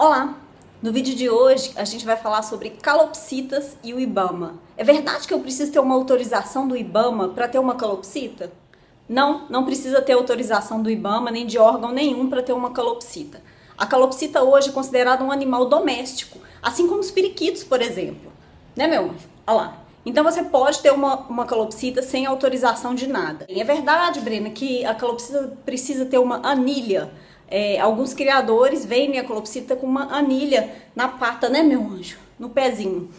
Olá! No vídeo de hoje a gente vai falar sobre calopsitas e o IBAMA. É verdade que eu preciso ter uma autorização do IBAMA para ter uma calopsita? Não, não precisa ter autorização do IBAMA nem de órgão nenhum para ter uma calopsita. A calopsita hoje é considerada um animal doméstico, assim como os periquitos, por exemplo. Né, meu anjo? Olha lá. Então você pode ter uma, uma calopsita sem autorização de nada. E é verdade, Brena, que a calopsita precisa ter uma anilha é, alguns criadores veem a calopsita com uma anilha na pata, né, meu anjo? No pezinho.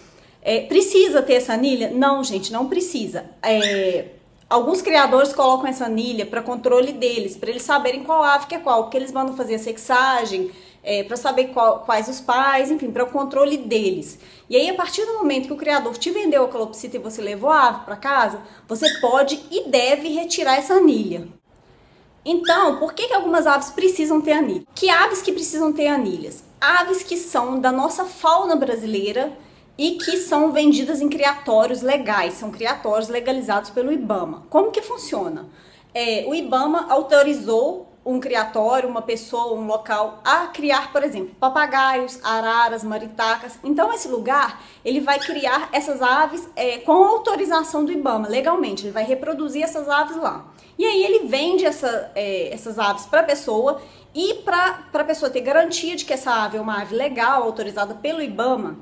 É, precisa ter essa anilha? Não, gente, não precisa. É, alguns criadores colocam essa anilha para controle deles, para eles saberem qual ave que é qual, porque eles mandam fazer a sexagem, é, para saber qual, quais os pais, enfim, para o controle deles. E aí, a partir do momento que o criador te vendeu a calopsita e você levou a ave para casa, você pode e deve retirar essa anilha. Então, por que, que algumas aves precisam ter anilha? Que aves que precisam ter anilhas? Aves que são da nossa fauna brasileira e que são vendidas em criatórios legais, são criatórios legalizados pelo IBAMA. Como que funciona? É, o IBAMA autorizou um criatório, uma pessoa, um local a criar, por exemplo, papagaios, araras, maritacas. Então esse lugar ele vai criar essas aves é, com autorização do IBAMA, legalmente. Ele vai reproduzir essas aves lá. E aí ele vende essa, é, essas aves para a pessoa e para a pessoa ter garantia de que essa ave é uma ave legal, autorizada pelo IBAMA,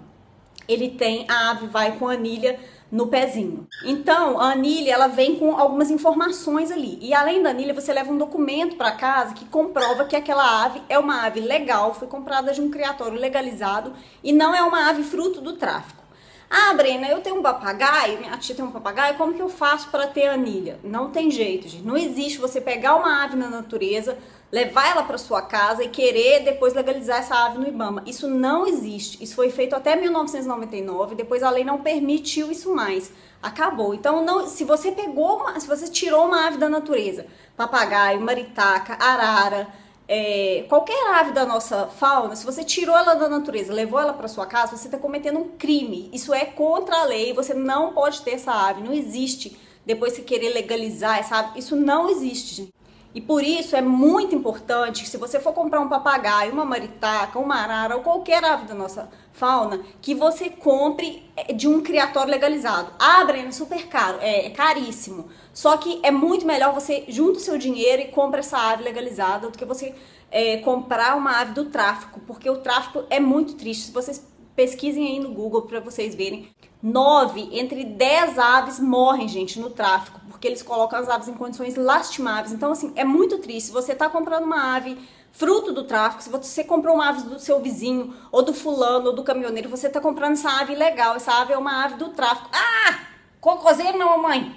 ele tem a ave vai com anilha no pezinho. Então, a anilha, ela vem com algumas informações ali. E além da anilha, você leva um documento para casa que comprova que aquela ave é uma ave legal, foi comprada de um criatório legalizado e não é uma ave fruto do tráfico. Ah, Brena, eu tenho um papagaio, minha tia tem um papagaio, como que eu faço para ter anilha? Não tem jeito, gente. Não existe você pegar uma ave na natureza, levar ela para sua casa e querer depois legalizar essa ave no IBAMA. Isso não existe. Isso foi feito até 1999, depois a lei não permitiu isso mais. Acabou. Então, não, se você pegou uma, se você tirou uma ave da natureza, papagaio, maritaca, arara, é, qualquer ave da nossa fauna, se você tirou ela da natureza, levou ela para sua casa, você está cometendo um crime. Isso é contra a lei. Você não pode ter essa ave. Não existe. Depois você querer legalizar essa ave, isso não existe. E por isso é muito importante que se você for comprar um papagaio, uma maritaca, uma arara ou qualquer ave da nossa fauna, que você compre é, de um criatório legalizado. Ah, Breno, super caro, é, é caríssimo. Só que é muito melhor você junta o seu dinheiro e compra essa ave legalizada do que você é, comprar uma ave do tráfico, porque o tráfico é muito triste. Se vocês pesquisem aí no Google para vocês verem, nove entre dez aves morrem, gente, no tráfico porque eles colocam as aves em condições lastimáveis. Então, assim, é muito triste. Se você está comprando uma ave fruto do tráfico, se você comprou uma ave do seu vizinho, ou do fulano, ou do caminhoneiro, você está comprando essa ave ilegal. Essa ave é uma ave do tráfico. Ah! Cocoseiro, não, mamãe!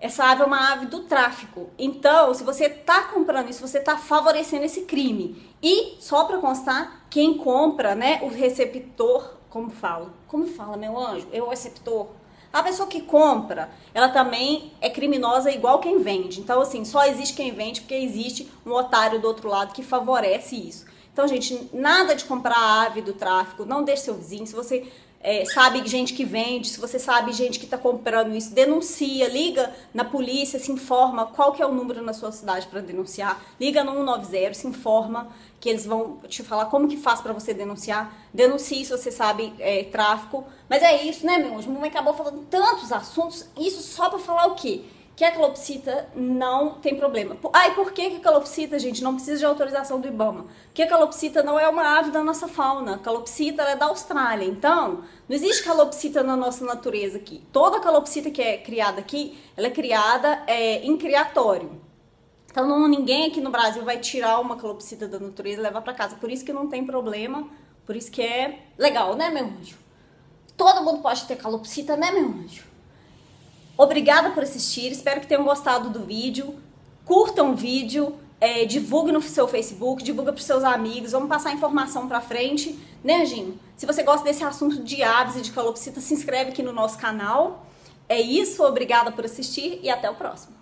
Essa ave é uma ave do tráfico. Então, se você está comprando isso, você está favorecendo esse crime. E, só para constar, quem compra, né, o receptor, como fala? Como fala, meu anjo? É o receptor a pessoa que compra, ela também é criminosa igual quem vende. Então, assim, só existe quem vende porque existe um otário do outro lado que favorece isso. Então, gente, nada de comprar ave do tráfico, não deixe seu vizinho. Se você é, sabe gente que vende, se você sabe gente que está comprando isso, denuncia, liga na polícia, se informa qual que é o número na sua cidade para denunciar, liga no 190, se informa que eles vão te falar como que faz para você denunciar, denuncie se você sabe é, tráfico, mas é isso, né, meu anjo? Mamãe acabou falando tantos assuntos, isso só para falar o quê? Que a calopsita não tem problema. Ah, e por que a calopsita, gente, não precisa de autorização do IBAMA? Porque a calopsita não é uma ave da nossa fauna. A calopsita é da Austrália. Então, não existe calopsita na nossa natureza aqui. Toda calopsita que é criada aqui, ela é criada é, em criatório. Então, não, ninguém aqui no Brasil vai tirar uma calopsita da natureza e levar para casa. Por isso que não tem problema, por isso que é legal, né, meu anjo? Todo mundo pode ter calopsita, né, meu anjo? Obrigada por assistir, espero que tenham gostado do vídeo. Curtam o vídeo, é, divulgue no seu Facebook, divulgue para seus amigos, vamos passar informação para frente, né, Ginho? Se você gosta desse assunto de aves e de calopsita, se inscreve aqui no nosso canal. É isso, obrigada por assistir e até o próximo.